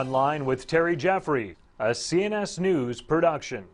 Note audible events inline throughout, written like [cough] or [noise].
Online with Terry Jeffrey, a CNS News production.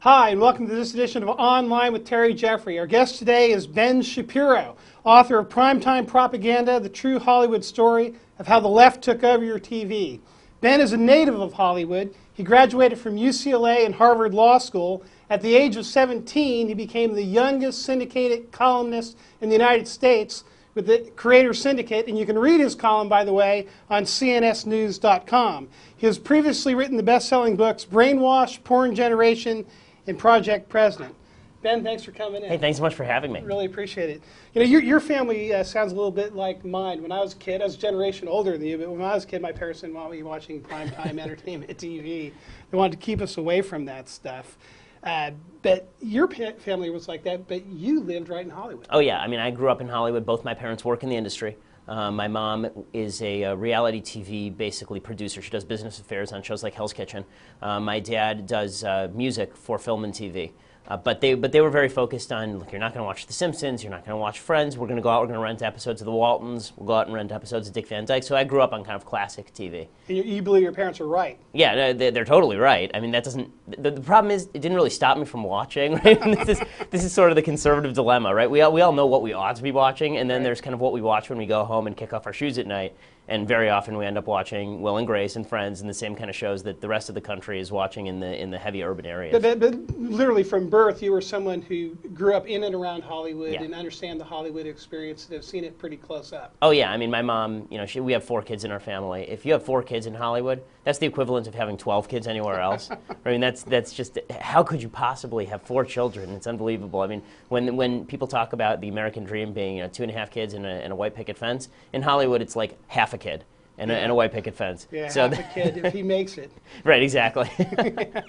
Hi, and welcome to this edition of Online with Terry Jeffrey. Our guest today is Ben Shapiro, author of Primetime Propaganda The True Hollywood Story of How the Left Took Over Your TV. Ben is a native of Hollywood. He graduated from UCLA and Harvard Law School. At the age of 17, he became the youngest syndicated columnist in the United States with the Creator Syndicate, and you can read his column, by the way, on cnsnews.com. He has previously written the best selling books Brainwash, Porn Generation, and Project President. Ben, thanks for coming in. Hey, thanks so much for having me. Really appreciate it. You know, your, your family uh, sounds a little bit like mine. When I was a kid, I was a generation older than you, but when I was a kid, my parents didn't want me watching primetime [laughs] entertainment TV. They wanted to keep us away from that stuff. Uh, but your family was like that, but you lived right in Hollywood. Oh, yeah. I mean, I grew up in Hollywood. Both my parents work in the industry. Uh, my mom is a, uh reality TV basically producer. She does business affairs on shows like Hell's Kitchen. Uh, my dad does uh, music for film and TV. Uh, but they but they were very focused on look, you're not going to watch The Simpsons, you're not going to watch Friends. We're going to go out, we're going to rent episodes of The Waltons. We'll go out and rent episodes of Dick Van Dyke. So I grew up on kind of classic TV. And you, you believe your parents were right. Yeah, no, they- they're totally right. I mean, that doesn't. The, the problem is, it didn't really stop me from watching. [laughs] Right? This is this is sort of the conservative dilemma, right? We all, we all know what we ought to be watching, and then there's kind of what we watch when we go home and kick off our shoes at night. And very often we end up watching Will and Grace and Friends and the same kind of shows that the rest of the country is watching in the in the heavy urban areas. But, but, but literally from birth, you were someone who grew up in and around Hollywood Yeah. and understand the Hollywood experience and have seen it pretty close up. Oh yeah, I mean, my mom. You know, she, we have four kids in our family. If you have four kids in Hollywood, that's the equivalent of having twelve kids anywhere else. [laughs] I mean, that's that's just how could you possibly have four children? It's unbelievable. I mean, when when people talk about the American dream being you know, two and a half kids and a, and a white picket fence, in Hollywood it's like half a kid and, a, and a white picket fence. Yeah, so half a [laughs] kid if he makes it. [laughs] right, exactly. [laughs]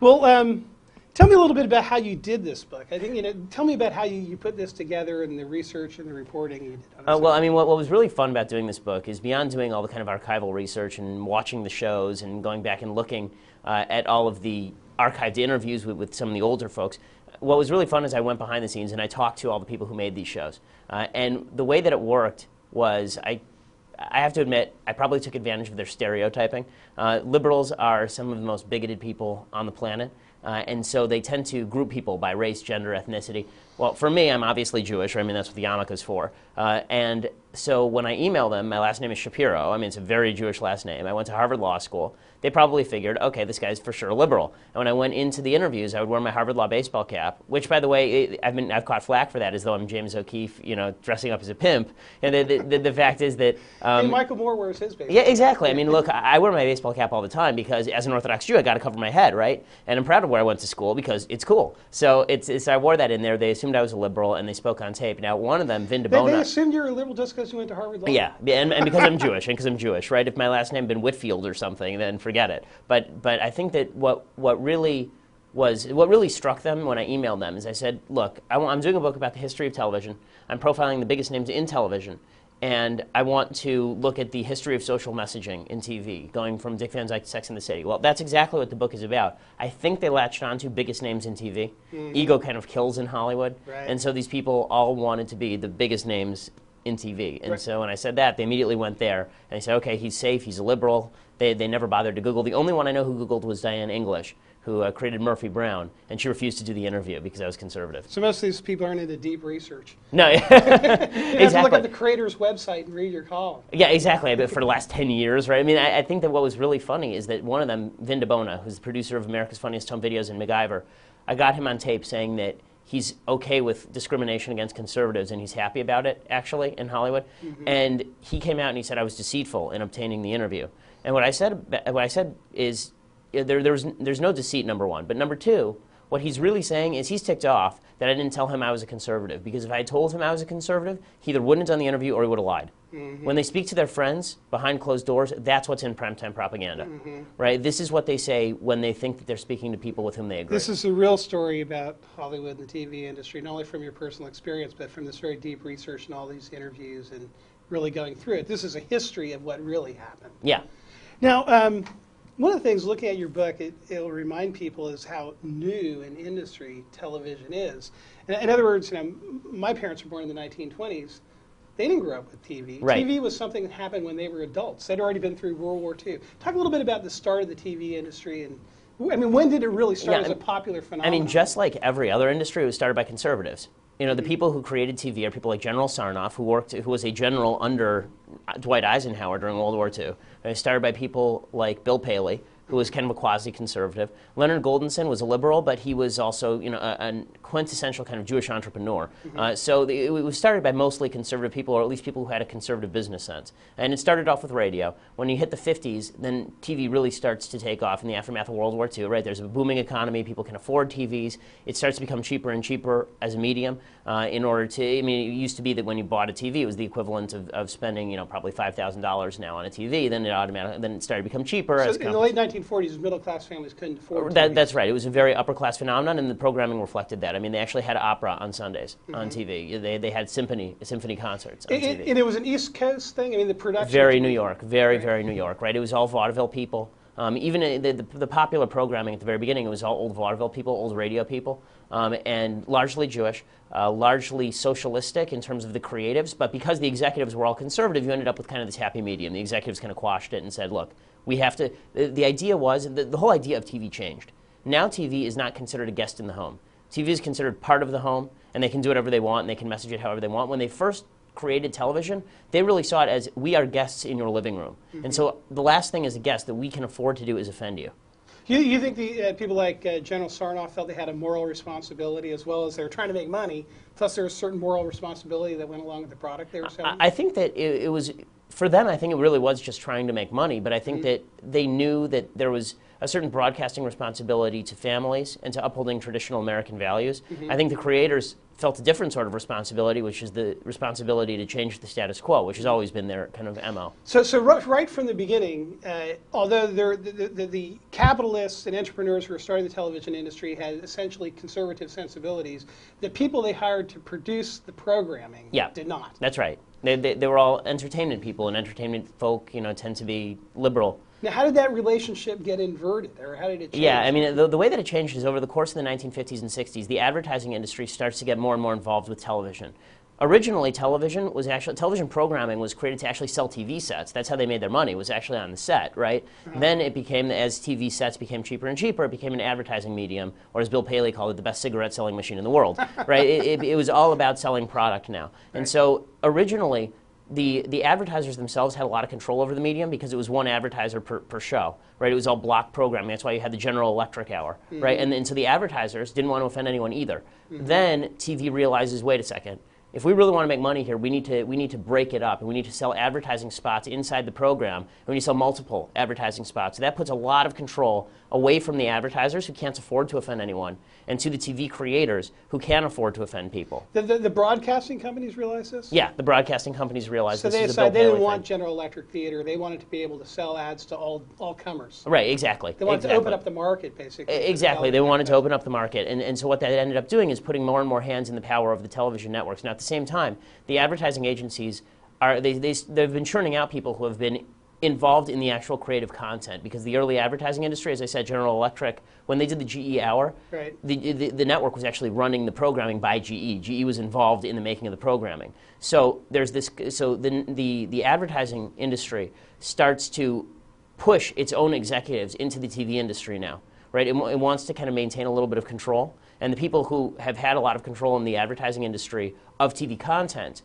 Well, um, tell me a little bit about how you did this book. I think you know. Tell me about how you, you put this together and the research and the reporting you did. On Uh, well, I mean, what, what was really fun about doing this book is beyond doing all the kind of archival research and watching the shows and going back and looking uh, at all of the archived interviews with, with some of the older folks. What was really fun is I went behind the scenes and I talked to all the people who made these shows. Uh, and the way that it worked was I I have to admit, I probably took advantage of their stereotyping. Uh, liberals are some of the most bigoted people on the planet, uh, and so they tend to group people by race, gender, ethnicity. Well, for me, I'm obviously Jewish. I mean, that's what the yarmulke is for. Uh, and so when I email them, my last name is Shapiro. I mean, it's a very Jewish last name. I went to Harvard Law School. They probably figured, okay, this guy's for sure a liberal. And when I went into the interviews, I would wear my Harvard Law baseball cap, which, by the way, I've been I've caught flack for that, as though I'm James O'Keefe, you know, dressing up as a pimp. And the, the, the, the fact is that. Um, Hey, Michael Moore wears his baby. yeah, exactly. I mean, look, I wear my baseball cap all the time because, as an Orthodox Jew, I got to cover my head, right? And I'm proud of where I went to school because it's cool. So it's, it's I wore that in there. They assumed I was a liberal, and they spoke on tape. Now, one of them, Vin They, they assumed you were a liberal just because you went to Harvard Law. Yeah, and, and because I'm Jewish, and because I'm Jewish, right? If my last name had been Whitfield or something, then forget it. But but I think that what what really was what really struck them when I emailed them is I said, look, I am doing a book about the history of television. I'm profiling the biggest names in television, and I want to look at the history of social messaging in TV, going from Dick Van Dyke to Sex and the City. Well, that's exactly what the book is about. I think they latched on to biggest names in TV. Mm-hmm. Ego kind of kills in Hollywood, Right. and so these people all wanted to be the biggest names in TV. And Right. so when I said that, they immediately went there and they said, okay, he's safe, he's a liberal. They, they never bothered to Google. The only one I know who Googled was Diane English, who uh, created Murphy Brown, and she refused to do the interview because I was conservative. So most of these people aren't into deep research. [laughs] No, [laughs] You have to look at [laughs] the creator's website and read your column. Yeah, exactly. But for the last 10 years, right? I mean, I, I think that what was really funny is that one of them, Vin Di Bona, who's the producer of America's Funniest Home Videos and MacGyver, I got him on tape saying that he's okay with discrimination against conservatives and he's happy about it, actually, in Hollywood. Mm-hmm. And he came out and he said I was deceitful in obtaining the interview. And what I said, what I said is there, there was, there's no deceit, number one. But number two, what he's really saying is he's ticked off that I didn't tell him I was a conservative. Because if I had told him I was a conservative, he either wouldn't have done the interview or he would have lied. When they speak to their friends behind closed doors, that's what's in primetime propaganda, right? This is what they say when they think that they're speaking to people with whom they agree. This is a real story about Hollywood and the TV industry, not only from your personal experience, but from this very deep research and all these interviews and really going through it. This is a history of what really happened. yeah, Now, um, one of the things looking at your book, it, it'll remind people is how new an industry television is. In, in other words, you know, my parents were born in the 1920s. They didn't grow up with TV. Right. TV was something that happened when they were adults. They'd already been through World War II. Talk a little bit about the start of the TV industry and. I mean, when did it really start Yeah, as a popular phenomenon? I mean, just like every other industry, it was started by conservatives. You know, the mm-hmm. people who created TV are people like General Sarnoff, who worked, who was a general under Dwight Eisenhower during World War II. And it started by people like Bill Paley, who was kind of a quasi-conservative. Leonard Goldenson was a liberal, but he was also, you know, a, a quintessential kind of Jewish entrepreneur. Uh, so the, it was started by mostly conservative people, or at least people who had a conservative business sense. And it started off with radio. When you hit the 50s, then TV really starts to take off in the aftermath of World War II. Right, there's a booming economy. People can afford TVs. It starts to become cheaper and cheaper as a medium. Uh, in order to, I mean, it used to be that when you bought a TV, it was the equivalent of, of spending, you know, probably five thousand dollars now on a TV. Then it automatically, then it started to become cheaper. So in the late 1940s, middle class families couldn't afford that, that's right. It was a very upper class phenomenon, and the programming reflected that. I mean, they actually had opera on Sundays on TV. They, they had symphony symphony concerts on And- TV. and, it was an East Coast thing. I mean, the production. Very New York, very, very New York, right? It was all vaudeville people. Um, even uh, the, the, the popular programming at the very beginning, it was all old vaudeville people, old radio people, um, and largely Jewish, uh, largely socialistic in terms of the creatives. But because the executives were all conservative, you ended up with kind of this happy medium. The executives kind of quashed it and said, look, we have to. The, the idea was, the, the whole idea of TV changed. Now TV is not considered a guest in the home. TV is considered part of the home, and they can do whatever they want, and they can message it however they want. When they first created television, they really saw it as we are guests in your living room. And so the last thing as a guest that we can afford to do is offend you. You, you think the uh, people like uh, General Sarnoff felt they had a moral responsibility as well as they were trying to make money, plus there was certain moral responsibility that went along with the product they were selling? I, I think that it, it was, for them, I think it really was just trying to make money, but I think that they knew that there was a certain broadcasting responsibility to families and to upholding traditional American values. I think the creators felt a different sort of responsibility, which is the responsibility to change the status quo, which has always been their kind of MO. So, so right, right from the beginning, uh, although the, the, the capitalists and entrepreneurs who were starting the television industry had essentially conservative sensibilities, the people they hired to produce the programming Yeah. did not. That's right. They, they, they were all entertainment people, and entertainment folk, you know, tend to be liberal. Now, how did that relationship get inverted, or how did it change? Yeah, I mean, the, the way that it changed is over the course of the 1950s and 60s, the advertising industry starts to get more and more involved with television. Originally, television was actually television programming was created to actually sell TV sets. That's how they made their money. Was actually on the set, right? Uh-huh. Then it became as TV sets became cheaper and cheaper, it became an advertising medium, or as Bill Paley called it, the best cigarette selling machine in the world, [laughs] right? It, it, it was all about selling product now. And so originally, the, the advertisers themselves had a lot of control over the medium because it was one advertiser per, per show, right? It was all block programming. That's why you had the General Electric hour, mm-hmm. right? And, and so the advertisers didn't want to offend anyone either. Mm-hmm. Then TV realizes, wait a second, if we really want to make money here, we need to we need to break it up, and we need to sell advertising spots inside the program. And we need to sell multiple advertising spots. So that puts a lot of control away from the advertisers who can't afford to offend anyone, and to the TV creators who can't afford to offend people. The, the, the broadcasting companies realize this? Yeah, the broadcasting companies realize So this they is a Bill decided they didn't want thing. General Electric Theater. They wanted to be able to sell ads to all, all comers. Right, exactly. They wanted exactly. to open up the market, basically. Exactly. They wanted to open up the market. And, and so what that ended up doing is putting more and more hands in the power of the television networks. Now, at the same time, the advertising agencies are, they, they, they've been churning out people who have been involved in the actual creative content because the early advertising industry, as I said, General Electric, when they did the GE Hour, Right. the, the, the network was actually running the programming by GE. GE was involved in the making of the programming. So there's this. So the, the, the advertising industry starts to push its own executives into the TV industry now, right? It, it wants to kind of maintain a little bit of control, and the people who have had a lot of control in the advertising industry of TV content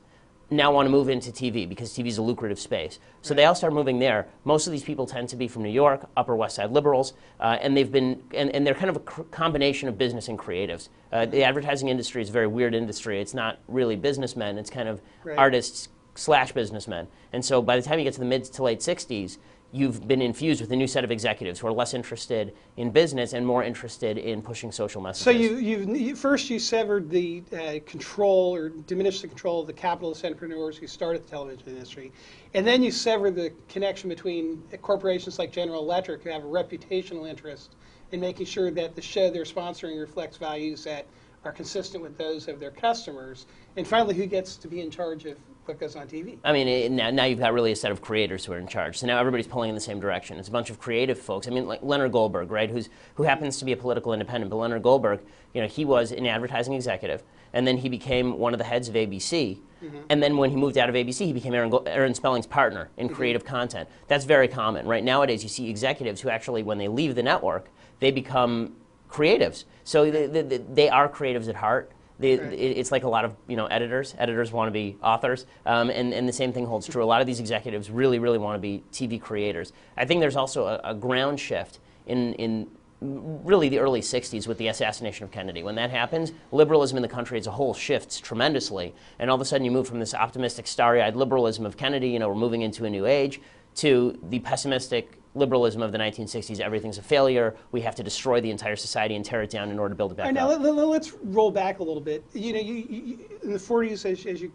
now want to move into TV because TV is a lucrative space. So they all start moving there. Most of these people tend to be from New York, Upper West Side liberals, uh, and they've been and, and they're kind of a cr- combination of business and creatives. Uh, the advertising industry is a very weird industry. It's not really businessmen. It's kind of Right. artists slash businessmen. And so by the time you get to the mid to late 60s, you've been infused with a new set of executives who are less interested in business and more interested in pushing social messages. So you, you've, you, first you severed the uh, control or diminished the control of the capitalist entrepreneurs who started the television industry, and then you severed the connection between corporations like General Electric who have a reputational interest in making sure that the show they're sponsoring reflects values that are consistent with those of their customers, and finally who gets to be in charge of what goes on TV. I mean, it, now, now you've got really a set of creators who are in charge. So now everybody's pulling in the same direction. It's a bunch of creative folks. I mean, like Leonard Goldberg, right, who's, who happens to be a political independent, but Leonard Goldberg, you know, he was an advertising executive. and then he became one of the heads of ABC. Mm-hmm. And then when he moved out of ABC, he became Aaron, Go- Aaron Spelling's partner in Mm-hmm. creative content. That's very common. Right nowadays, you see executives who actually, when they leave the network, they become creatives. So they, they, they are creatives at heart. They, Right. it- it's like a lot of you know editors. Editors want to be authors, um, and, and the same thing holds true. A lot of these executives really, really want to be TV creators. I think there's also a, a ground shift in in really the early 60s with the assassination of Kennedy. When that happens, liberalism in the country as a whole shifts tremendously, and all of a sudden you move from this optimistic, starry-eyed liberalism of Kennedy, you know, we're moving into a new age, to the pessimistic liberalism of the 1960s. Everything's a failure. We have to destroy the entire society and tear it down in order to build it back All right, now up. let, let, let's roll back a little bit. You know, you, you, in the 40s, as, as you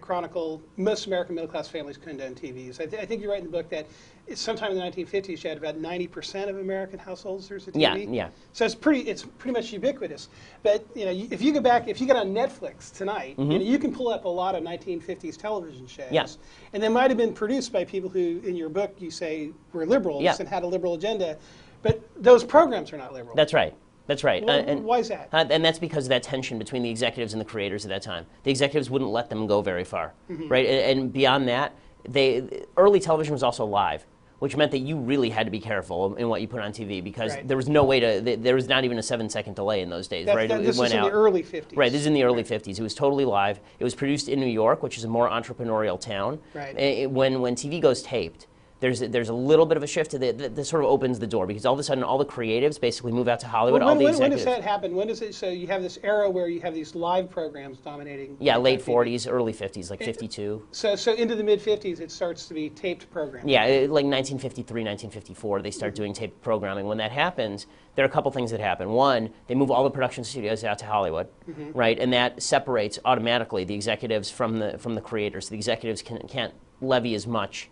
chronicle, most American middle class families couldn't own TVs. I, th- I think you write in the book that sometime in the 1950s, you had about 90% of American households there's a TV. Yeah, yeah. So it's pretty, it's pretty much ubiquitous. But you know, if you go back, if you get on Netflix tonight, you, know, you can pull up a lot of 1950s television shows. Mm-hmm. Yeah. And they might have been produced by people who, in your book, you say were liberals Yeah. and had a liberal agenda. But those programs are not liberal. That's right. That's right. Well, Uh, and, why is that? Uh, and that's because of that tension between the executives and the creators at that time. The executives wouldn't let them go very far, Mm-hmm. right? And, and beyond that, they early television was also live, which meant that you really had to be careful in what you put on TV because Right. there was no way to. There was not even a seven-second delay in those days, That- right? that- It- this it went in out. the early 50s. Right, this is in the early 50s. It was totally live. It was produced in New York, which is a more entrepreneurial town. Right. Eh, when, when TV goes taped, there's a, there's a little bit of a shift to the, that, that sort of opens the door because all of a sudden all the creatives basically move out to Hollywood. Well, all when, the when, when does that happen? When does it? So you have this era where you have these live programs dominating. Yeah, late 40s, early 50s, like 52. So so into the mid 50s, it starts to be taped programs. Yeah, it- like 1953, 1954, they start doing taped programming. When that happens, there are a couple things that happen. One, they move all the production studios out to Hollywood, mm-hmm. right? And that separates automatically the executives from the from the creators. The executives can, can't levy as much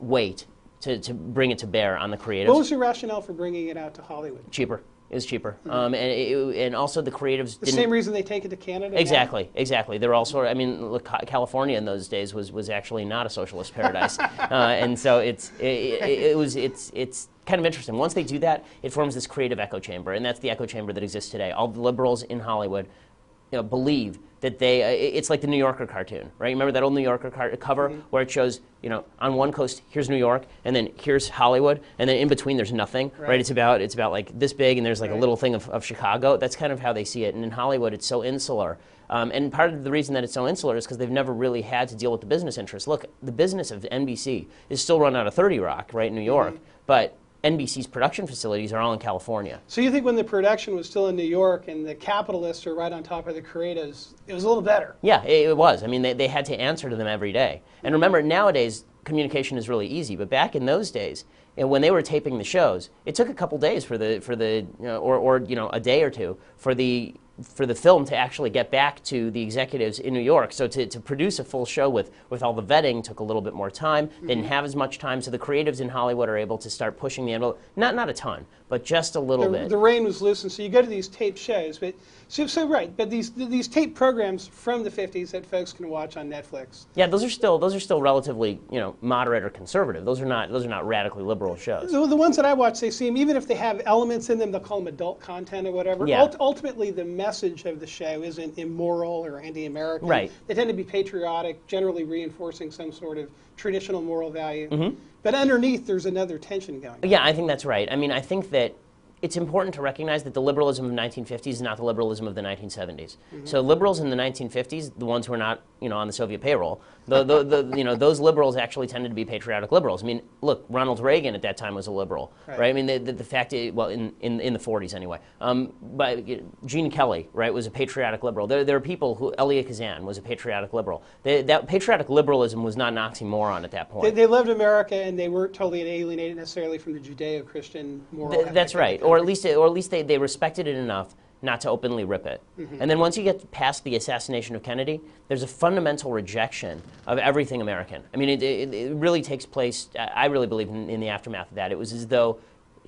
weight to, to bring it to bear on the creatives. What was your rationale for bringing it out to Hollywood? cheaper. It was cheaper, um, and it, and also the creatives The same reason they take it to Canada. now? Exactly, exactly. They're also, I mean, look, California in those days was, was actually not a socialist paradise, [laughs] uh, and so it's it, it, it was it's it's kind of interesting. Once they do that, it forms this creative echo chamber, and that's the echo chamber that exists today. All the liberals in Hollywood, you know, believe that they, uh, it's like the New Yorker cartoon, right? Remember that old New Yorker car- cover Mm-hmm. where it shows, you know, on one coast here's New York, and then here's Hollywood, and then in between there's nothing, right? Right. It's about it's about like this big, and there's like a little thing of, of Chicago. That's kind of how they see it. And in Hollywood, it's so insular. Um, and part of the reason that it's so insular is because they've never really had to deal with the business interests. Look, the business of NBC is still run out of 30 Rock, right, in New York, but NBC's production facilities are all in California. So you think when the production was still in New York and the capitalists are right on top of the creatives, it was a little better. Yeah, it, it was. I mean, they, they had to answer to them every day. And remember, nowadays, communication is really easy. But back in those days, and when they were taping the shows, it took a couple days for the, for the you know, or, or you know, a day or two for the, for the film to actually get back to the executives in New York. So to, to produce a full show with, with all the vetting took a little bit more time. They didn't have as much time. So the creatives in Hollywood are able to start pushing the envelope. Not, not a ton, but just a little The, bit. the rein was loosened, so you go to these taped shows. But so, so right, but these these taped programs from the 50s that folks can watch on Netflix. Yeah, those are still those are still relatively you know moderate or conservative. Those are not those are not radically liberal shows. The, the ones that I watch, they seem even if they have elements in them, they'll call them adult content or whatever. Yeah. Ult- ultimately, the message of the show isn't immoral or anti-American. Right. They tend to be patriotic, generally reinforcing some sort of traditional moral value. Mm-hmm. But underneath, there's another tension going. on. Yeah, I think that's right. I mean, I think that it's important to recognize that the liberalism of the 1950s is not the liberalism of the 1970s. So liberals in the 1950s, the ones who are not, you know, on the Soviet payroll, the, the, the, you know, those liberals actually tended to be patriotic liberals. I mean, look, Ronald Reagan at that time was a liberal, right? Right. I mean, the, the, the fact, is, well, in, in, in the 40s anyway. Um, but Gene Kelly, right, was a patriotic liberal. There, there are people who, Elia Kazan was a patriotic liberal. They, that patriotic liberalism was not an oxymoron at that point. They, they loved America and they weren't totally alienated necessarily from the Judeo-Christian moral. Th- that's right, or at least, or at least they, they respected it enough not to openly rip it. And then once you get past the assassination of Kennedy, there's a fundamental rejection of everything American. I mean, it, it, it really takes place. I really believe in, in the aftermath of that. It was as though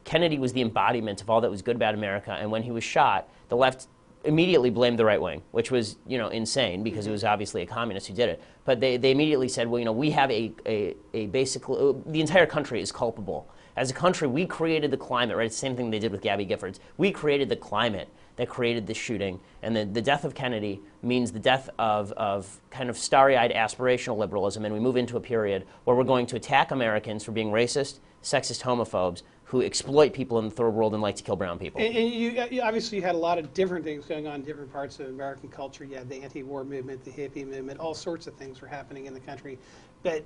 Kennedy was the embodiment of all that was good about America, and when he was shot, the left immediately blamed the right wing, which was you know insane because it was obviously a communist who did it. But they, they immediately said, well, you know, we have a, a, a basically uh, the entire country is culpable. As a country, we created the climate, right? It's the same thing they did with Gabby Giffords. We created the climate that created this shooting. And the, the death of Kennedy means the death of, of kind of starry eyed aspirational liberalism. And we move into a period where we're going to attack Americans for being racist, sexist, homophobes who exploit people in the third world and like to kill brown people. And, and you, uh, you obviously you had a lot of different things going on in different parts of American culture. You had the anti-war movement, the hippie movement, all sorts of things were happening in the country. But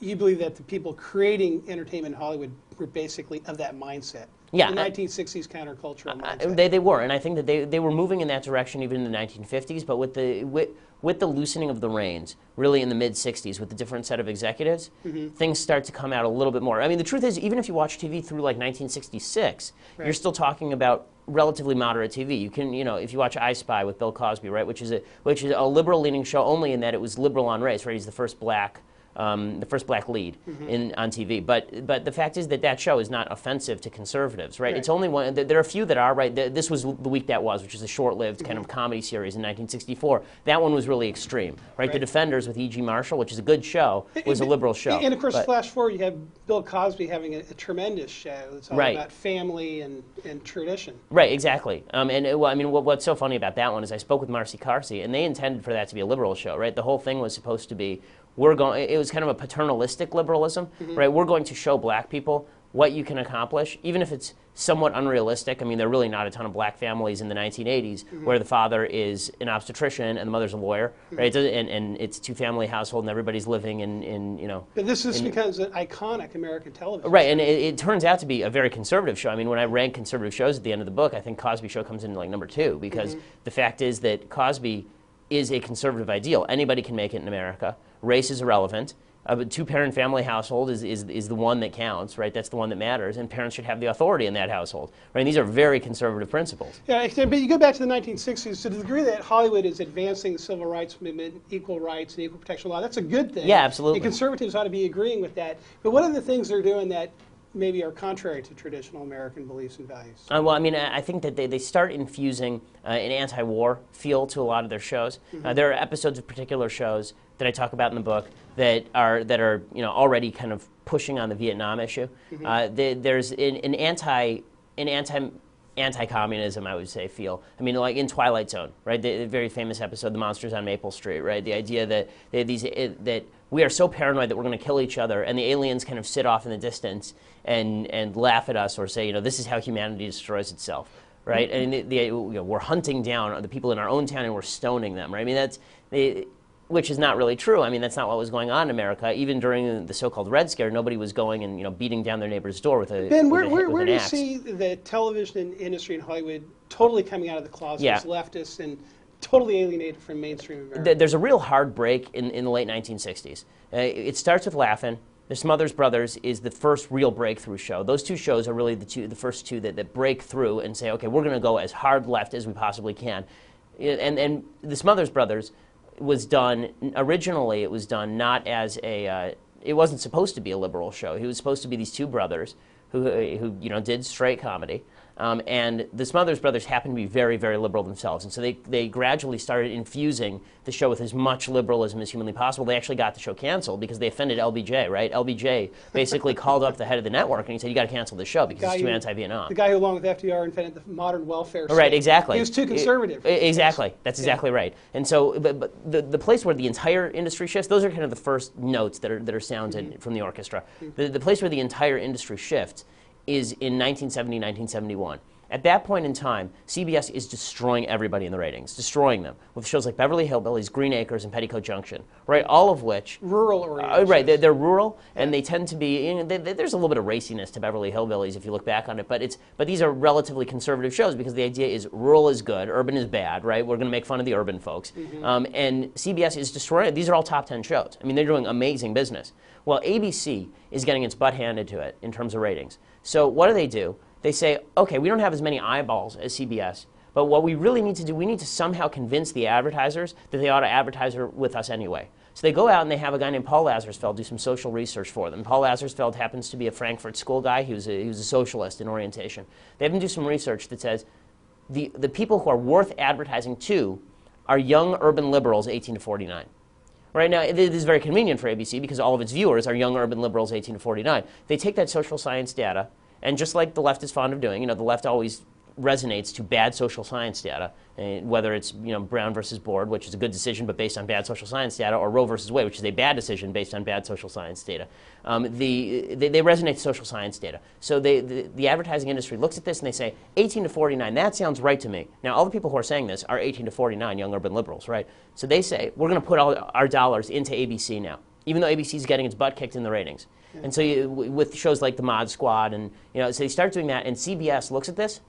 you believe that the people creating entertainment in Hollywood were basically of that mindset. Yeah, The I- 1960s countercultural mindset. they, they were, and I think that they, they were moving in that direction even in the 1950s. But with the with, with the loosening of the reins, really in the mid 60s, with the different set of executives, Mm-hmm. things start to come out a little bit more. I mean, the truth is, even if you watch TV through like 1966, you're still talking about relatively moderate TV. You can, you know, if you watch I Spy with Bill Cosby, right, which is a which is a liberal leaning show only in that it was liberal on race, right? He's the first black. Um, the first black lead Mm-hmm. in on TV, but but the fact is that that show is not offensive to conservatives, right? Right. It's only one. There there are a few that are right. This was the week that was, which is a short-lived kind Mm-hmm. of comedy series in 1964. That one was really extreme, right? The Defenders with E.G. Marshall, which is a good show, was a liberal show. And of course, But- flash forward, you have Bill Cosby having a, a tremendous show. It's all Right. about family and, and tradition. Right, exactly. Um, and it, well, I mean, what, what's so funny about that one is I spoke with Marcy Carsey, and they intended for that to be a liberal show, right? The whole thing was supposed to be we're going. It was kind of a paternalistic liberalism, mm-hmm. right? We're going to show black people what you can accomplish, even if it's somewhat unrealistic. I mean, there are really not a ton of black families in the 1980s mm-hmm. where the father is an obstetrician and the mother's a lawyer, mm-hmm. right? It doesn't- and, and it's a two-family household, and everybody's living in, in you know, But this is becomes an iconic American television. Right, and it, it turns out to be a very conservative show. I mean, when I rank conservative shows at the end of the book, I think Cosby Show comes in like number two because the fact is that Cosby is a conservative ideal. Anybody can make it in America. Race is irrelevant. Uh, a two-parent family household is, is, is the one that counts, right? That's the one that matters, and parents should have the authority in that household, right? And these are very conservative principles. Yeah, but you go back to the 1960s, to the degree that Hollywood is advancing the civil rights movement, equal rights, and equal protection law, that's a good thing. Yeah, absolutely. And conservatives ought to be agreeing with that. But one of the things they're doing that maybe are contrary to traditional American beliefs and values? Uh, well, I mean, I think that they, they start infusing uh, an anti war feel to a lot of their shows. Uh, there are episodes of particular shows that I talk about in the book that are, that are you know, already kind of pushing on the Vietnam issue. Uh, the, there's an, an anti, an anti anti-communism, I would say, feel. I mean, like in Twilight Zone, right? The, the very famous episode, "The Monsters on Maple Street," right? The idea that these it, that we are so paranoid that we're going to kill each other, and the aliens kind of sit off in the distance and and laugh at us or say, you know, this is how humanity destroys itself, right? And the, the, you know, we're hunting down the people in our own town and we're stoning them, right? I mean, that's the which is not really true. I mean, that's not what was going on in America. Even during the so-called Red Scare, nobody was going and you know beating down their neighbor's door with a Ben, with where, a- where, where an do you axe. see the television industry in Hollywood totally coming out of the closet Yeah. as leftists and totally alienated from mainstream America? There's a real hard break in, in the late 1960s. Uh, it starts with Laugh-In. The Smothers Brothers is the first real breakthrough show. Those two shows are really the two, the first two that, that break through and say, okay, we're going to go as hard left as we possibly can. And, and the Smothers Brothers was done originally. It was done not as a. Uh, it wasn't supposed to be a liberal show. He was supposed to be these two brothers who, who you know, did straight comedy. Um, and the Smothers Brothers happened to be very, very liberal themselves. And so they, they gradually started infusing the show with as much liberalism as humanly possible. They actually got the show canceled because they offended LBJ, right? LBJ basically [laughs] called up the head of the network and he said, you got to cancel the show because Guy it's too anti-Vietnam. The guy who, along with FDR, invented the modern welfare state. Right, exactly. He was too conservative. E- exactly. That's exactly right. And so, but, but the, the place where the entire industry shifts, those are kind of the first notes that are, that are sounded Mm-hmm. from the orchestra. The, the place where the entire industry shifts is in 1970, 1971. At that point in time, CBS is destroying everybody in the ratings, destroying them with shows like Beverly Hillbillies, Green Acres, and Petticoat Junction, right? All of which Rural uh, right, they're, they're rural, and they tend to be. You know, they, they- there's a little bit of raciness to Beverly Hillbillies if you look back on it, but it's but these are relatively conservative shows because the idea is rural is good, urban is bad, right? We're going to make fun of the urban folks, um, and CBS is destroying. These are all top ten shows. I mean, they're doing amazing business. Well, ABC is getting its butt handed to it in terms of ratings. So what do they do? They say, okay, we don't have as many eyeballs as CBS. But what we really need to do, we need to somehow convince the advertisers that they ought to advertise with us anyway. So they go out and they have a guy named Paul Lazarsfeld do some social research for them. Paul Lazarsfeld happens to be a Frankfurt School guy. He was a, he was a socialist in orientation. They have him do some research that says the, the people who are worth advertising to are young urban liberals 18 to 49. Right now, it is very convenient for ABC because all of its viewers are young urban liberals 18 to 49. They take that social science data, and just like the left is fond of doing, you know, the left always resonates to bad social science data, uh, whether it's you know Brown versus Board, which is a good decision but based on bad social science data, or Roe versus Wade, which is a bad decision based on bad social science data. Um, the, they, they, resonate to social science data. So they, the, the advertising industry looks at this and they say, 18 to 49, that sounds right to me. Now, all the people who are saying this are 18 to 49, young urban liberals, right? So they say, we're going to put all our dollars into ABC now, even though ABC is getting its butt kicked in the ratings. And so you, with shows like the Mod Squad, and you know, so they start doing that, and CBS looks at this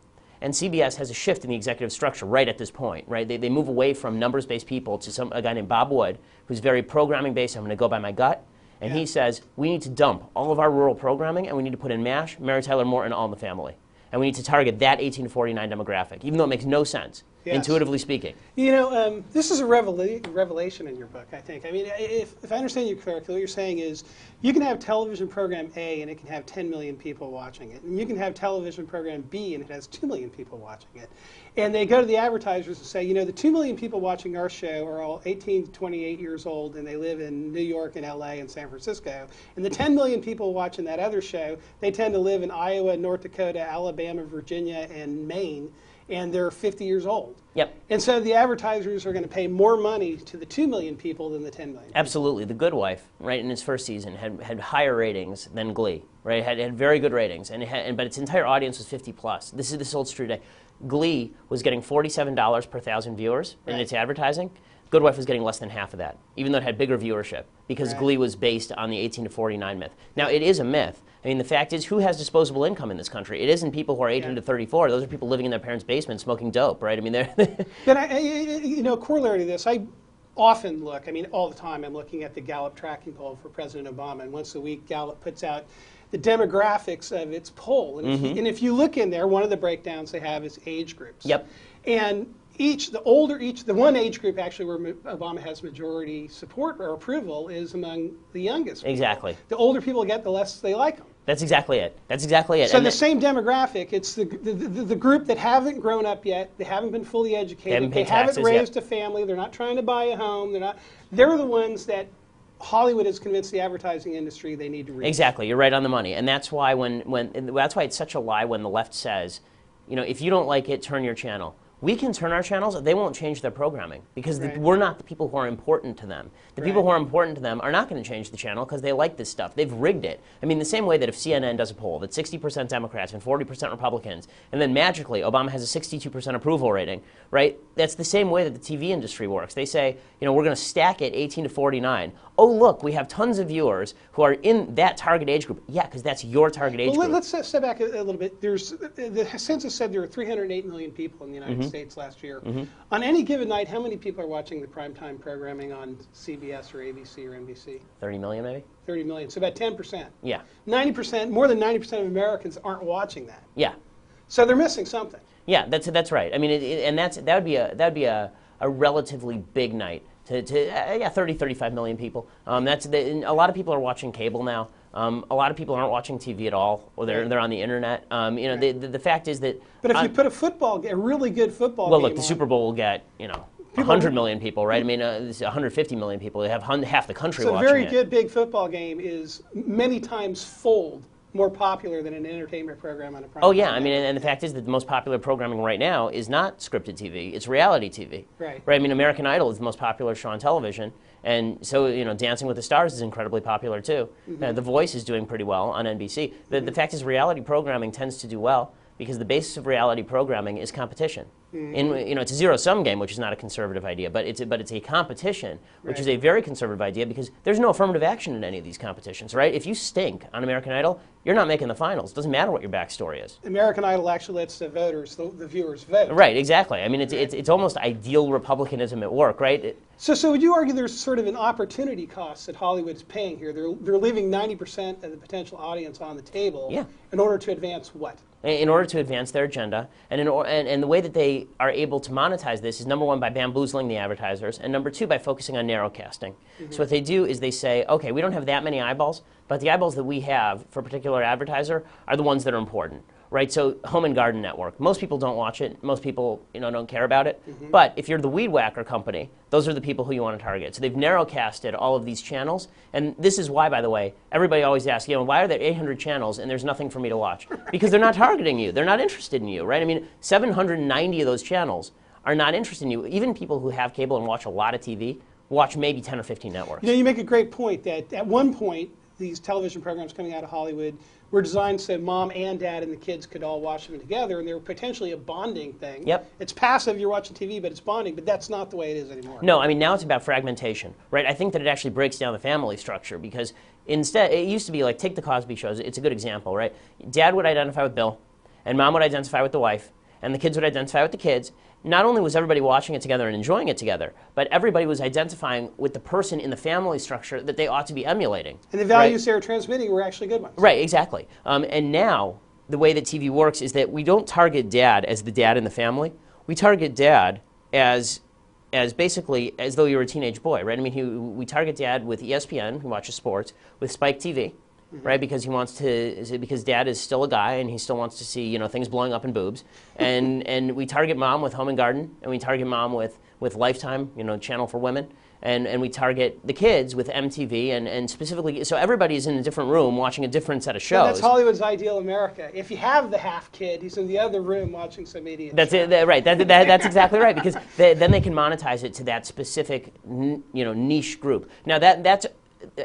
and CBS has a shift in the executive structure right at this point, right? They, they move away from numbers-based people to some, a guy named Bob Wood, who's very programming-based. I'm going to go by my gut. And yeah. he says, we need to dump all of our rural programming and we need to put in MASH, Mary Tyler Moore, and All in the Family. And we need to target that 18 to 49 demographic, even though it makes no sense yes. intuitively speaking. You know, um, this is a revela revelation in your book, I think. I mean, if, if I understand you correctly, what you're saying is you can have television program A and it can have 10 million people watching it. And you can have television program B and it has 2 million people watching it. And they go to the advertisers and say, you know, the 2 million people watching our show are all 18 to 28 years old and they live in New York and LA and San Francisco. And the 10 million people watching that other show, they tend to live in Iowa, North Dakota, Alabama, Virginia, and Maine and they're 50 years old. Yep. And so the advertisers are going to pay more money to the 2 million people than the 10 million. Absolutely. The Good Wife, right, in its first season had, had higher ratings than Glee, right? Had, had very good ratings, and, it had, and but its entire audience was 50 plus. This is this holds true today. Glee was getting $47 per thousand viewers right. in its advertising. Good Wife was getting less than half of that, even though it had bigger viewership, because right. Glee was based on the 18 to 49 myth. Now, it is a myth. I mean, the fact is, who has disposable income in this country? It isn't people who are 18 yeah. to 34. Those are people living in their parents' basement smoking dope, right? I mean, they're. [laughs] but I, you know, corollary to this, I often look. I mean, all the time, I'm looking at the Gallup tracking poll for President Obama, and once a week, Gallup puts out the demographics of its poll. And, mm-hmm. if, you, and if you look in there, one of the breakdowns they have is age groups. Yep. And each, the older each, the one age group actually where Obama has majority support or approval is among the youngest. Exactly. The older people get, the less they like them. That's exactly it. That's exactly it. So and the same demographic. It's the, the, the, the, group that haven't grown up yet. They haven't been fully educated. They haven't, they haven't raised yep. a family. They're not trying to buy a home. They're not. They're the ones that Hollywood has convinced the advertising industry they need to reach. Exactly, you're right on the money, and that's why when when that's why it's such a lie when the left says, you know, if you don't like it, turn your channel we can turn our channels, they won't change their programming because right. the, we're not the people who are important to them. The right. people who are important to them are not going to change the channel because they like this stuff. They've rigged it. I mean, the same way that if CNN does a poll that 60% Democrats and 40% Republicans, and then magically Obama has a 62% approval rating, right? That's the same way that the TV industry works. They say, you know, we're going to stack it 18 to 49 oh, look, we have tons of viewers who are in that target age group. Yeah, because that's your target age well, group. Let's step back a, a, little bit. There's the census said there were 308 million people in the United mm-hmm. States last year. Mm-hmm. On any given night, how many people are watching the primetime programming on CBS or ABC or NBC? 30 million, maybe. 30 million. So about 10%. Yeah. 90%, more than 90% of Americans aren't watching that. Yeah. So they're missing something. Yeah, that's that's right. I mean, it, it, and that's that would be a that would be a, a relatively big night to, to uh, yeah, 30, 35 million people. Um, that's the, a lot of people are watching cable now. Um, a lot of people aren't watching TV at all, or they're, they're on the internet. Um, you know, the, the, the, fact is that. But if you put a football, a really good football. Game Well, look, the on, Super Bowl will get you know. 100 million people, right? I mean, uh, 150 million people. They have half the country so watching a very good big football game is many times fold more popular than an entertainment program on a prime Oh yeah, I mean, and, and, the fact is that the most popular programming right now is not scripted TV; it's reality TV. Right. Right. I mean, American Idol is the most popular show on television, and so you know, Dancing with the Stars is incredibly popular too. Mm-hmm. Uh, the Voice is doing pretty well on NBC. The, mm-hmm. the fact is, reality programming tends to do well because the basis of reality programming is competition. Mm-hmm. In, you know, it's a zero-sum game, which is not a conservative idea, but it's a, but it's a competition, which right. is a very conservative idea because there's no affirmative action in any of these competitions, right? If you stink on American Idol, you're not making the finals. It doesn't matter what your backstory is. American Idol actually lets the voters, the, the viewers, vote. Right, exactly. I mean, it's, it's, it's almost ideal republicanism at work, right? It, so, so would you argue there's sort of an opportunity cost that Hollywood's paying here? They're, they're leaving 90% of the potential audience on the table yeah. in order to advance what? In order to advance their agenda. And, in or, and, and, the way that they are able to monetize this is number one, by bamboozling the advertisers, and number two, by focusing on narrowcasting. Mm-hmm. So what they do is they say, okay, we don't have that many eyeballs, but the eyeballs that we have for a particular advertiser are the ones that are important right? So Home and Garden Network. Most people don't watch it. Most people, you know, don't care about it. Mm-hmm. But if you're the Weed Whacker company, those are the people who you want to target. So they've narrowcasted all of these channels, and this is why, by the way, everybody always asks, you know, why are there 800 channels and there's nothing for me to watch? [laughs] Because they're not targeting you. They're not interested in you, right? I mean, 790 of those channels are not interested in you. Even people who have cable and watch a lot of TV watch maybe 10 or 15 networks. You know, you make a great point that at one point, these television programs coming out of Hollywood were designed so mom and dad and the kids could all watch them together, and they were potentially a bonding thing. Yep. It's passive, you're watching TV, but it's bonding, but that's not the way it is anymore. No, I mean now it's about fragmentation, right? I think that it actually breaks down the family structure because instead it used to be like take the Cosby shows. It's a good example, right? Dad would identify with Bill, and mom would identify with the wife, and the kids would identify with the kids. Not only was everybody watching it together and enjoying it together, but everybody was identifying with the person in the family structure that they ought to be emulating. And the right? values they were transmitting were actually good ones. Right, exactly. Um, and now the way that TV works is that we don't target dad as the dad in the family. We target dad as as basically as though you were a teenage boy, right? I mean, he, we target dad with ESPN, who watches sports, with Spike TV, Mm-hmm. right? Because he wants to, is it because dad is still a guy and he still wants to see, you know, things blowing up in boobs. [laughs] and and we target mom with Home and Garden, and we target mom with with Lifetime, you know, channel for women. And, and we target the kids with MTV and, and specifically, so everybody's in a different room watching a different set of shows. that's Hollywood's ideal America. If you have the half kid, he's in the other room watching some idiot. That's show. it. That, right. That, that, that's exactly right. Because [laughs] they, then they can monetize it to that specific, n- you know, niche group. Now that that's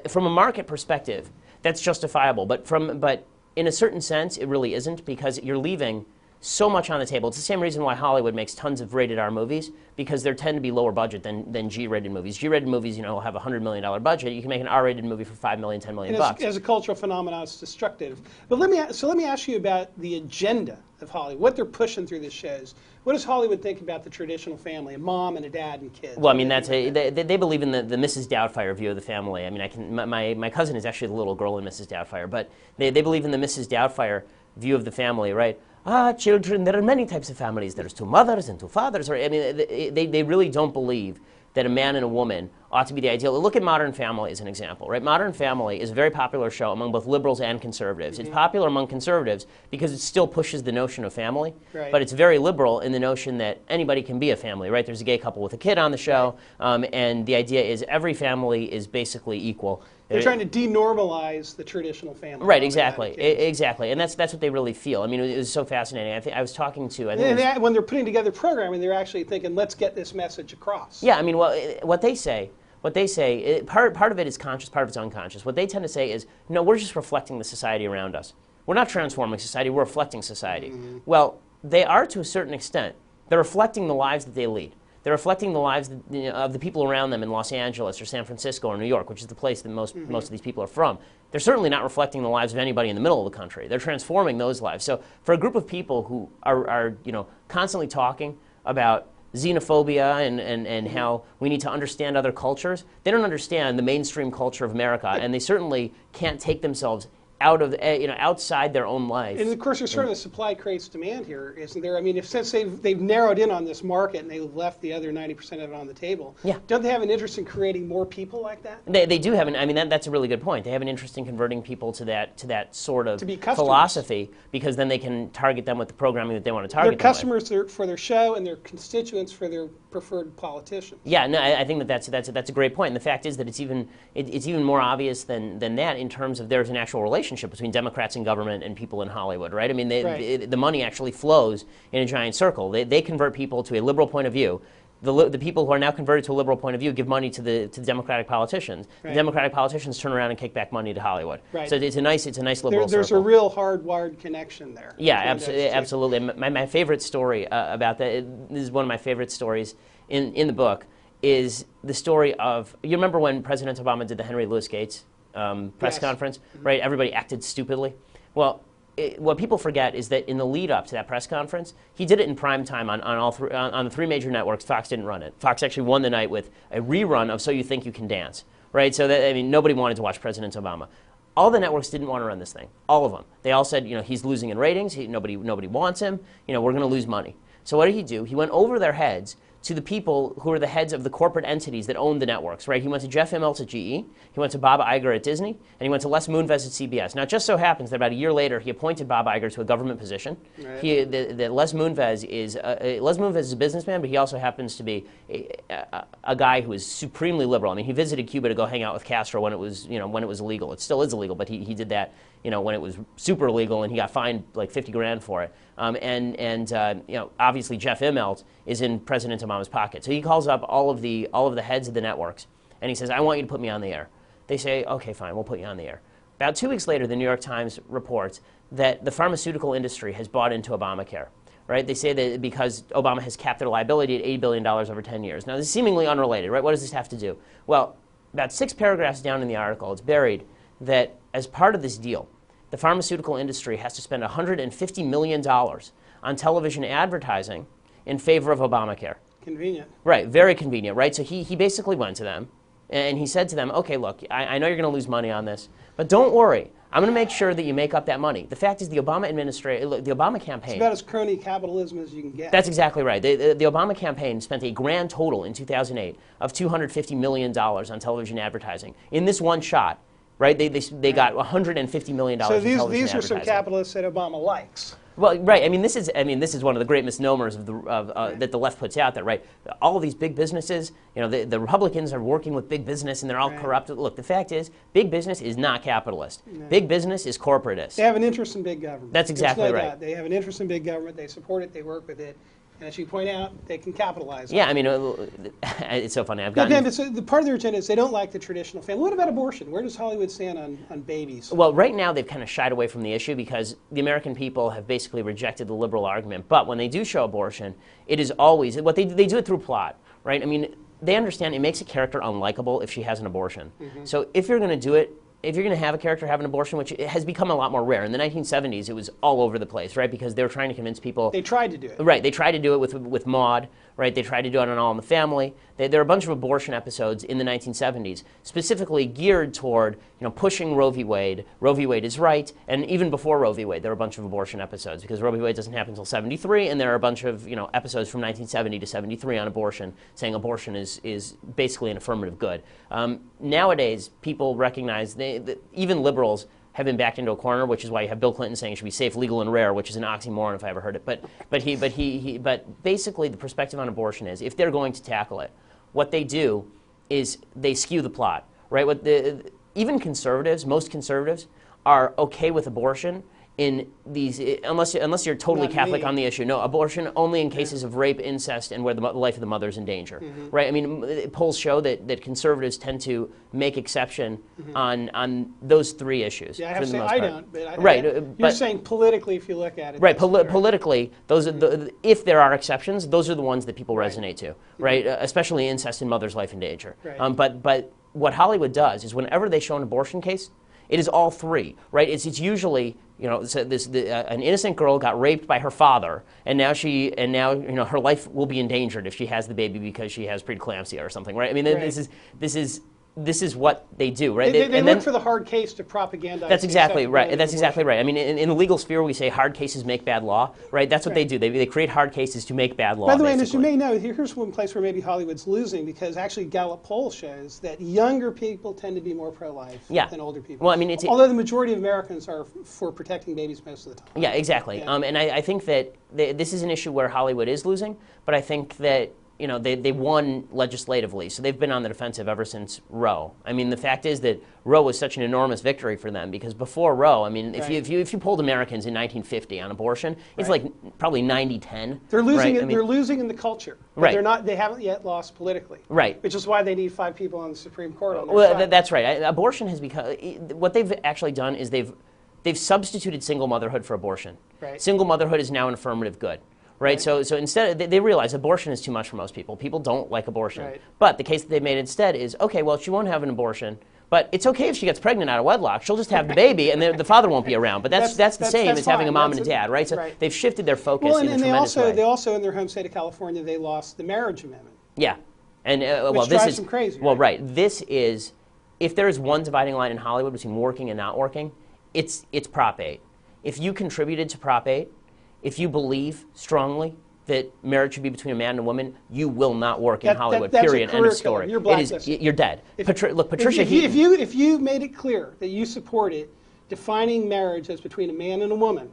from a market perspective, that's justifiable. But from but in a certain sense, it really isn't because you're leaving so much on the table. It's the same reason why Hollywood makes tons of rated R movies because they tend to be lower budget than, than G-rated movies. G-rated movies, you know, have a hundred million dollar budget. You can make an R-rated movie for five million, ten million And bucks. as, as a cultural phenomenon, it's destructive. But let me so let me ask you about the agenda of Hollywood. What they're pushing through the shows. What does Hollywood think about the traditional family, a mom and a dad and kids? Well, I mean, that's they a, they, they believe in the, the Mrs. Doubtfire view of the family. I mean, I can my, my, my cousin is actually the little girl in Mrs. Doubtfire, but they, they believe in the Mrs. Doubtfire view of the family, right? Ah, children. There are many types of families. There's two mothers and two fathers. Or I mean, they, they, really don't believe that a man and a woman ought to be the ideal. Look at Modern Family as an example, right? Modern Family is a very popular show among both liberals and conservatives. It's popular among conservatives because it still pushes the notion of family, Right. but it's very liberal in the notion that anybody can be a family, right? There's a gay couple with a kid on the show, um, and the idea is every family is basically equal. They're trying to denormalize the traditional family. Right, mom and dad exactly, exactly, and that's that's what they really feel. I mean, it was so fascinating. I, think I was talking to, I think, And was- when they're putting together programming, they're actually thinking, let's get this message across. Yeah, I mean, well, what they say, what they say, it, part part of it is conscious, part of it's unconscious. What they tend to say is, no, we're just reflecting the society around us. We're not transforming society. We're reflecting society. Mm-hmm. Well, they are to a certain extent. They're reflecting the lives that they lead. They're reflecting the lives that, you know, of the people around them in Los Angeles or San Francisco or New York, which is the place that most mm-hmm. most of these people are from. They're certainly not reflecting the lives of anybody in the middle of the country. They're transforming those lives. So, for a group of people who are, are you know, constantly talking about xenophobia and, and, and mm-hmm. how we need to understand other cultures. They don't understand the mainstream culture of America, and they certainly can't take themselves out of eh, you know outside their own life. And of course, there's sort of the supply creates demand here, isn't there? I mean, if since they've, they've narrowed in on this market and they've left the other 90% of it on the table, Yeah. don't they have an interest in creating more people like that? They, they do have an. I mean, that, that's a really good point. They have an interest in converting people to that to that sort of To be philosophy because then they can target them with the programming that they want to They're target. them with. customers for- for their show and their constituents for their preferred politicians. Yeah, no, I, I think that that's that's that's a great point. And the fact is that it's even it, it's even more obvious than than that in terms of there's an actual relationship between Democrats in government and people in Hollywood, right? I mean, they, Right. the- the money actually flows in a giant circle. They, they convert people to a liberal point of view. The, the people who are now converted to a liberal point of view give money to the to the Democratic politicians. Right. The Democratic politicians turn around and kick back money to Hollywood. Right. So it's a nice it's a nice There, liberal there's circle. a real hardwired connection there. Yeah, abso- absolutely. My, my favorite story uh, about that, it- this is one of my favorite stories in, in the book, is the story of, you remember when President Obama did the Henry Louis Gates um, press Yes. conference, right? Everybody acted stupidly. Well, it, what people forget is that in the lead up to that press conference, he did it in prime time on, on, all three, on, on the three major networks. Fox didn't run it. Fox actually won the night with a rerun of So You Think You Can Dance, right? So that, I mean, nobody wanted to watch President Obama. All the networks didn't want to run this thing. All of them. They all said, you know, he's losing in ratings. He, nobody, nobody wants him. You know, we're going to lose money. So what did he do? He went over their heads to the people who are the heads of the corporate entities that own the networks, right? He went to Jeff Immelt at GE, he went to Bob Iger at Disney, and he went to Les Moonves at CBS. Now, it just so happens that about a year later, he appointed Bob Iger to a government position. Right. He, the, the Les Moonves is uh, uh, Les Moonves is a businessman, but he also happens to be a, a, a guy who is supremely liberal. I mean, he visited Cuba to go hang out with Castro when it was, you know, when it was illegal. It still is illegal, but he, he did that, you know, when it was super illegal, and he got fined like 50 grand for it. Um, and and uh, you know, obviously Jeff Immelt is in President Obama's pocket. So he calls up all of the all of the heads of the networks, and he says, "I want you to put me on the air." They say, "Okay, fine, we'll put you on the air." About two weeks later, the New York Times reports that the pharmaceutical industry has bought into Obamacare. Right? They say that because Obama has capped their liability at $80 billion over 10 years. Now, this is seemingly unrelated, right? What does this have to do? Well, about six paragraphs down in the article, it's buried that as part of this deal, the pharmaceutical industry has to spend $150 million on television advertising in favor of Obamacare. Convenient. Right, very convenient, right? So he, he basically went to them and he said to them, okay, look, I, I know you're going to lose money on this, but don't worry. I'm going to make sure that you make up that money. The fact is, the Obama administration, the Obama It's campaign. about as crony capitalism as you can get. That's exactly right. The, the, the Obama campaign spent a grand total in 2008 of $250 million on television advertising. In this one shot, right, they, they, they got $150 million so these, these are some capitalists that Obama likes. Well, right. I mean, this is. I mean, this is one of the great misnomers of the of, uh, that the left puts out there. Right. All of these big businesses. You know, the, the Republicans are working with big business, and they're all Right. corrupt. Look, the fact is, big business is not capitalist. Big business is corporatist. They have an interest in big government. That's exactly no right. doubt. They have an interest in big government. They support it. They work with it. And as you point out, they can capitalize yeah. I mean, uh, [laughs] it's so funny. I've gotten. it's, uh, the part of their agenda is they don't like the traditional family. What about abortion? Where does Hollywood stand on, on babies? Well, right now they've kind of shied away from the issue because the American people have basically rejected the liberal argument. But when they do show abortion, it is always what they they do it through plot, right? I mean, they understand it makes a character unlikable if she has an abortion. So if you're going to do it. If you're going to have a character have an abortion, which has become a lot more rare, in the 1970s it was all over the place, right? Because they were trying to convince people They tried to do it. Right, they tried to do it with with Maude. Right, they tried to do it on All in the Family. They, there are a bunch of abortion episodes in the 1970s, specifically geared toward you know pushing Roe v. Wade. Roe v. Wade is right, and even before Roe v. Wade, there are a bunch of abortion episodes because Roe v. Wade doesn't happen until 73, and there are a bunch of you know episodes from 1970 to 73 on abortion, saying abortion is is basically an affirmative good. Um, nowadays, people recognize they, that even liberals have been backed into a corner, which is why you have Bill Clinton saying it should be safe, legal, and rare, which is an oxymoron if I ever heard it. But, but, he, but, he, he, but basically, the perspective on abortion is if they're going to tackle it, what they do is they skew the plot, right? What the, even conservatives, most conservatives, are okay with abortion in these, unless, unless you're totally Not Catholic me. on the issue. No, abortion only in cases of rape, incest, and where the life of the mother is in danger, Mm-hmm. right? I mean, polls show that, that conservatives tend to make exception Mm-hmm. on, on those three issues. Yeah, I have to say I part. don't. But I, Right, I- you're but- saying politically, if you look at it. Right, poli- politically, those are the, if there are exceptions, those are the ones that people resonate to, right? Uh, especially incest and mother's life in danger. Right. Um, but, but what Hollywood does is whenever they show an abortion case, it is all three, right? It's, it's usually, you know, so this, the, uh, an innocent girl got raped by her father, and now she, and now, you know, her life will be endangered if she has the baby because she has preeclampsia or something, right? I mean, Right. this is, this is, this is what they do, right? They, they, they look then- for the hard case to propagandize. that's exactly right. That's exactly right. I mean, in, in the legal sphere, we say hard cases make bad law, right? That's what they do. They, they create hard cases to make bad law. By the way, and as you may know, here's one place where maybe Hollywood's losing because actually Gallup poll shows that younger people tend to be more pro-life Yeah. than older people. Well, I mean, it's- although the majority of Americans are for protecting babies most of the time. Yeah, exactly. Yeah. Um, and I, I think that th- this is an issue where Hollywood is losing, but I think that you know they, they won legislatively, so they've been on the defensive ever since Roe. I mean, the fact is that Roe was such an enormous victory for them because before Roe, I mean, if Right. you if you if you polled Americans in 1950 on abortion, it's Right. like probably 90-10. They're losing. right? it, I mean, they're losing in the culture. but Right. They're not. They haven't yet lost politically. Right. Which is why they need five people on the Supreme Court Well, th- that's right. I- Abortion has become what they've actually done is they've they've substituted single motherhood for abortion. Right. Single motherhood is now an affirmative good. Right? So, so instead, they, they realize abortion is too much for most people. People don't like abortion. Right. But the case that they made instead is okay, well, she won't have an abortion, but it's okay if she gets pregnant out of wedlock. She'll just have the baby, and the, the father won't be around. But that's, That's- that's, the that's- same that's as having a mom That's and a a- dad, right? So right. they've shifted their focus well, and, in a and they also way. they also in their home state of California they lost the marriage amendment. Yeah, and uh, Which well, this drives is them crazy, Well, right? right. This is if there is one dividing line in Hollywood between working and not working, it's it's Prop 8. If you contributed to Prop 8, if you believe strongly that marriage should be between a man and a woman, you will not work in That- that- Hollywood. that's a period. End of story. killer. You're It is- blacklisted. you're dead. Patri- look, Patricia if, you, if you if you made it clear that you supported defining marriage as between a man and a woman,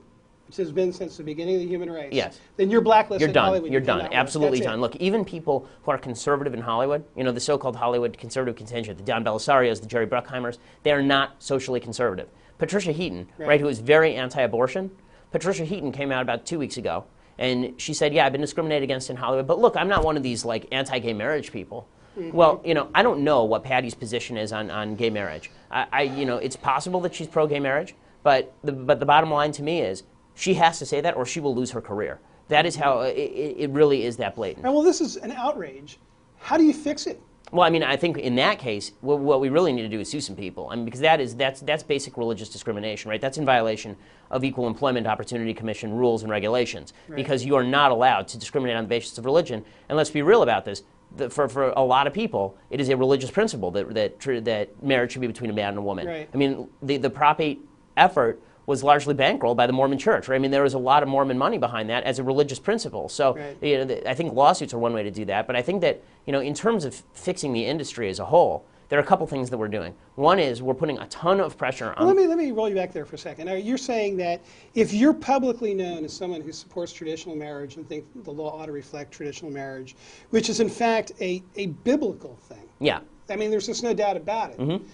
which has been since the beginning of the human race, Yes. then you're blacklisted. You're done. Hollywood. You're You done. Absolutely That's it. done. Look, even people who are conservative in Hollywood, you know, the so-called Hollywood conservative contingent, the Don Bellisarios, the Jerry Bruckheimers, they are not socially conservative. Patricia Heaton, right, Right. who is very anti-abortion, Patricia Heaton came out about two weeks ago, and she said, "Yeah, I've been discriminated against in Hollywood, but look, I'm not one of these like anti-gay marriage people." Mm-hmm. Well, you know, I don't know what Patty's position is on, on gay marriage. I, I, you know, it's possible that she's pro-gay marriage, but the, but the bottom line to me is she has to say that or she will lose her career. That is how it, it it really is that blatant. And well, this is an outrage. How do you fix it? Well, I mean, I think in that case, what, what we really need to do is sue some people. I mean, because that is that's that's basic religious discrimination, right? That's in violation of Equal Employment Opportunity Commission rules and regulations, because you are not allowed to discriminate on the basis of religion. And let's be real about this: the, for for a lot of people, it is a religious principle that that tr- that marriage should be between a man and a woman. Right. I mean, the the Prop 8 effort was largely bankrolled by the Mormon Church. Right? I mean, there was a lot of Mormon money behind that as a religious principle. So, Right. you know, th- I think lawsuits are one way to do that. But I think that, you know, in terms of fixing the industry as a whole, there are a couple things that we're doing. One is we're putting a ton of pressure on. Well, let me let me roll you back there for a second. Now, you're saying that if you're publicly known as someone who supports traditional marriage and think the law ought to reflect traditional marriage, which is in fact a, a biblical thing. yeah. I mean, there's just no doubt about it. Mm-hmm.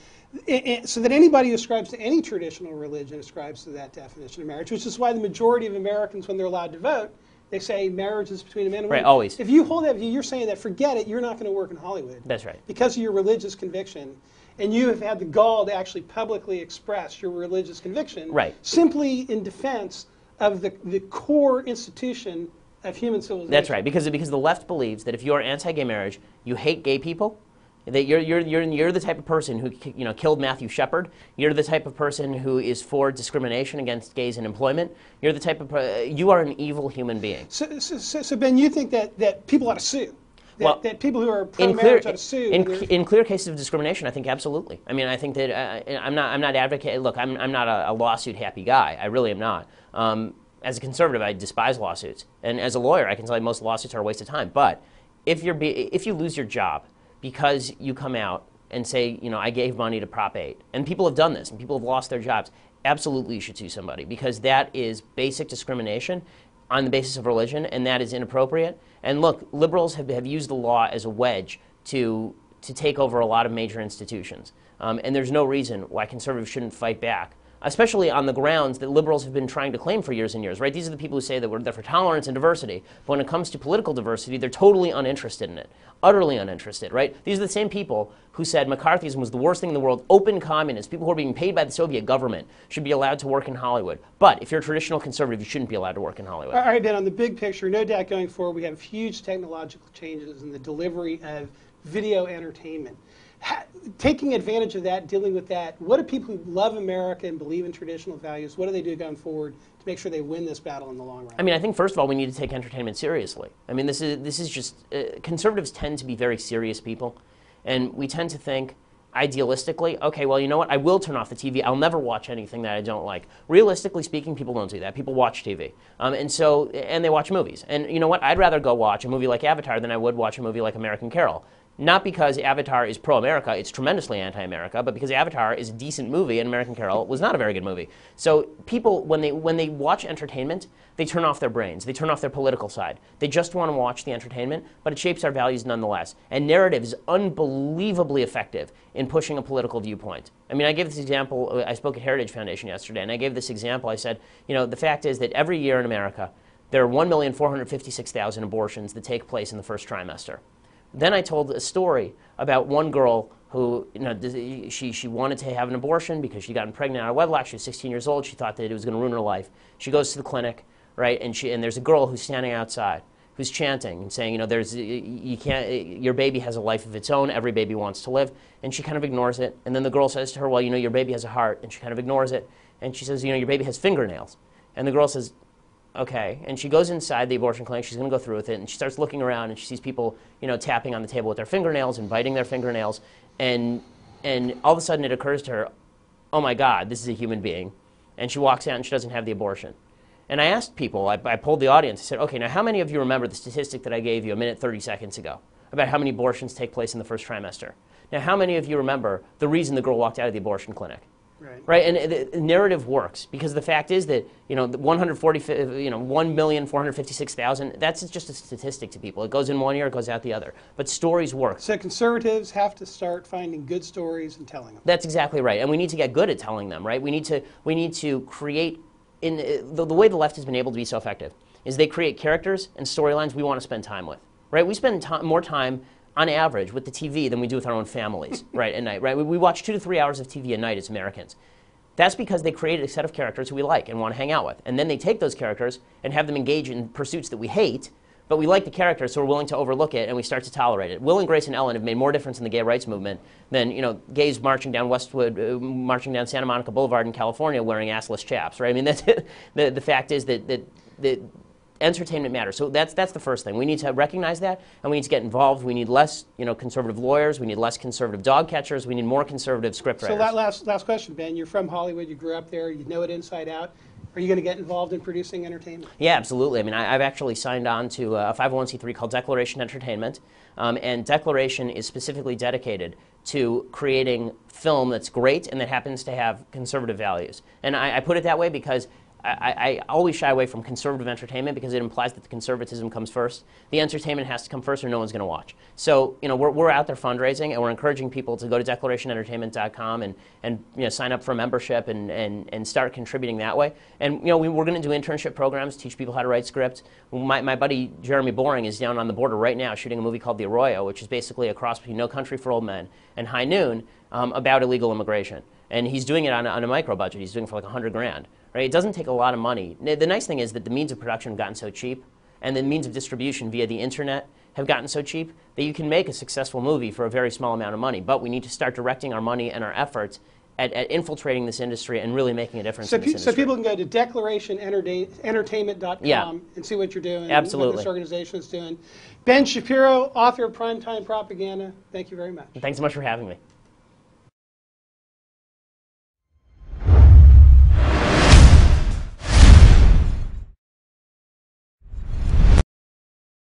So that anybody who ascribes to any traditional religion ascribes to that definition of marriage, which is why the majority of Americans, when they're allowed to vote, they say marriage is between a man and a woman. Right, always. If you hold that view, you're saying that forget it, you're not going to work in Hollywood. That's right. Because of your religious conviction, and you have had the gall to actually publicly express your religious conviction, Right. simply in defense of the, the core institution of human civilization. That's right, because, because the left believes that if you're anti-gay marriage, you hate gay people, that you're, you're, you're, you're the type of person who you know, killed Matthew Shepard, you're the type of person who is for discrimination against gays in employment, you're the type of, per- you are an evil human being. So, so, so, so Ben, you think that, that people ought to sue? That, Well, that people who are in clear, pro-marriage ought to sue? in, in clear cases of discrimination, I think absolutely. I mean, I think that uh, I'm not. I'm not advocating. Look, I'm, I'm not a, a lawsuit happy guy. I really am not. Um, as a conservative, I despise lawsuits, and as a lawyer, I can tell you most lawsuits are a waste of time. But if you're be, if you lose your job because you come out and say, you know, I gave money to Prop 8, and people have done this, and people have lost their jobs, absolutely you should sue somebody because that is basic discrimination on the basis of religion, and that is inappropriate. And look, liberals have, have used the law as a wedge to, to take over a lot of major institutions. Um, and there's no reason why conservatives shouldn't fight back, especially on the grounds that liberals have been trying to claim for years and years, right? These are the people who say that we're there for tolerance and diversity, but when it comes to political diversity, they're totally uninterested in it, utterly uninterested, right? These are the same people who said McCarthyism was the worst thing in the world. Open communists, people who are being paid by the Soviet government, should be allowed to work in Hollywood. But if you're a traditional conservative, you shouldn't be allowed to work in Hollywood. All right, Ben, on the big picture, no doubt going forward, we have huge technological changes in the delivery of video entertainment. Taking advantage of that, dealing with that, what do people who love America and believe in traditional values, what do they do going forward to make sure they win this battle in the long run? I mean, I think first of all, we need to take entertainment seriously. I mean, this is this is just uh, conservatives tend to be very serious people, and we tend to think idealistically, okay, well, you know what? I will turn off the TV. I'll never watch anything that I don't like. Realistically speaking, people don't do that. People watch TV, um, and so and they watch movies. And you know what? I'd rather go watch a movie like Avatar than I would watch a movie like American Carol. Not because Avatar is pro America, it's tremendously anti America, but because Avatar is a decent movie and American Carol was not a very good movie. So people, when they, when they watch entertainment, they turn off their brains, they turn off their political side. They just want to watch the entertainment, but it shapes our values nonetheless. And narrative is unbelievably effective in pushing a political viewpoint. I mean, I gave this example, I spoke at Heritage Foundation yesterday, and I gave this example. I said, you know, the fact is that every year in America, there are 1,456,000 abortions that take place in the first trimester. Then I told a story about one girl who, you know, she, she wanted to have an abortion because she gotten pregnant out of wedlock. She was 16 years old. She thought that it was going to ruin her life. She goes to the clinic, right, and, she, and there's a girl who's standing outside who's chanting and saying, you know, there's, you can't, your baby has a life of its own. Every baby wants to live. And she kind of ignores it. And then the girl says to her, well, you know, your baby has a heart. And she kind of ignores it. And she says, you know, your baby has fingernails. And the girl says, okay. And she goes inside the abortion clinic. She's going to go through with it. And she starts looking around and she sees people, you know, tapping on the table with their fingernails and biting their fingernails. And, and all of a sudden it occurs to her, oh my God, this is a human being. And she walks out and she doesn't have the abortion. And I asked people, I, I polled the audience, I said, okay, now how many of you remember the statistic that I gave you a minute 30 seconds ago about how many abortions take place in the first trimester? Now, how many of you remember the reason the girl walked out of the abortion clinic? Right. Right, and the narrative works because the fact is that you know the 140, you know, 1,456,000. That's just a statistic to people. It goes in one ear, it goes out the other. But stories work. So conservatives have to start finding good stories and telling them. That's exactly right, and we need to get good at telling them. Right, we need to we need to create in uh, the, the way the left has been able to be so effective is they create characters and storylines we want to spend time with. Right, we spend more time on average with the TV than we do with our own families, [laughs] right, at night, right? We, we watch two to three hours of TV a night as Americans. That's because they created a set of characters who we like and want to hang out with. And then they take those characters and have them engage in pursuits that we hate, but we like the characters, so we're willing to overlook it and we start to tolerate it. Will and Grace and Ellen have made more difference in the gay rights movement than, you know, gays marching down Westwood, uh, marching down Santa Monica Boulevard in California wearing assless chaps, right? I mean, [laughs] that's the, the fact is that, that, that entertainment matters. So that's that's the first thing. We need to recognize that, and we need to get involved. We need less, you know, conservative lawyers. We need less conservative dog catchers. We need more conservative scriptwriters. So that last last question, Ben. You're from Hollywood. You grew up there. You know it inside out. Are you going to get involved in producing entertainment? Yeah, absolutely. I mean, I, I've actually signed on to a 501c3 called Declaration Entertainment, um, and Declaration is specifically dedicated to creating film that's great and that happens to have conservative values. And I, I put it that way because I, I, always shy away from conservative entertainment because it implies that the conservatism comes first. The entertainment has to come first or no one's going to watch. So, you know, we're, we're out there fundraising and we're encouraging people to go to declarationentertainment.com and, and you know, sign up for a membership and, and, and start contributing that way. And, you know, we, we're going to do internship programs, teach people how to write scripts. My, my buddy Jeremy Boring is down on the border right now shooting a movie called The Arroyo, which is basically a cross between No Country for Old Men and High Noon um, about illegal immigration. And he's doing it on a, on a micro budget. He's doing it for like 100 grand. Right? It doesn't take a lot of money. The nice thing is that the means of production have gotten so cheap, and the means of distribution via the internet have gotten so cheap that you can make a successful movie for a very small amount of money. But we need to start directing our money and our efforts at, at infiltrating this industry and really making a difference So, pe- so people can go to declarationentertainment.com Yeah. and see what you're doing. And Absolutely. what this organization is doing. Ben Shapiro, author of Primetime Propaganda. Thank you very much. Thanks so much for having me.